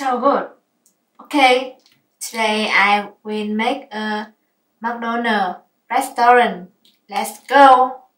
So good. Okay, today I will make a McDonald's restaurant. Let's go.